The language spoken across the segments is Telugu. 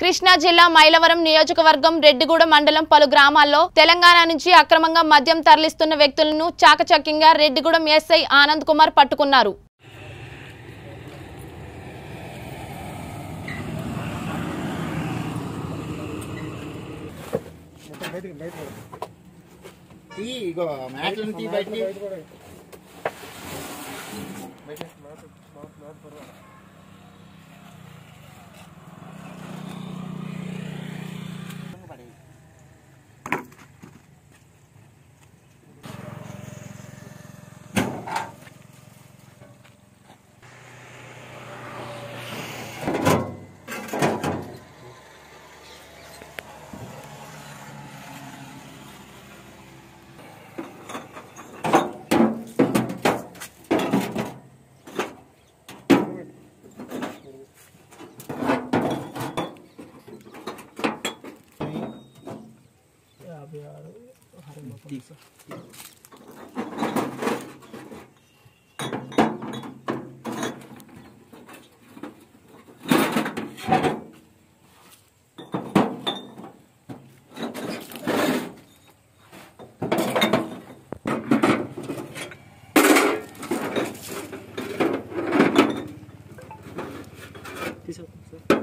కృష్ణా జిల్లా మైలవరం నియోజకవర్గం రెడ్డిగూడ మండలం పలు గ్రామాల్లో తెలంగాణ నుంచి అక్రమంగా మద్యం తరలిస్తున్న వ్యక్తులను చాకచక్యంగా రెడ్డిగూడెం ఎస్ఐ ఆనంద్ కుమార్ పట్టుకున్నారు. 地色。地色。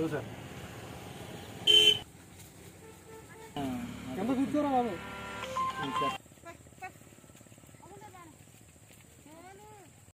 넣으세요. 양파 좀 썰어 가면. 진짜.